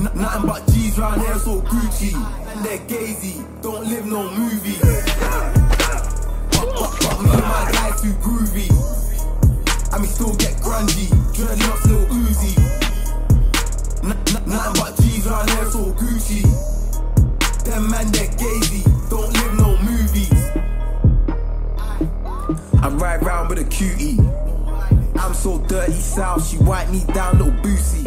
N- nothing but G's round here, so Gucci. And they're gazy, don't live no movie. But, but, but me and my guys too groovy. And we still get grungy, dreadlocks little Uzi. N- n- nothing but G's round here, so Gucci. Them man, they're gazy, don't live no movies. I ride round with a cutie. I'm so dirty south, she wipe me down, Lil Boosie.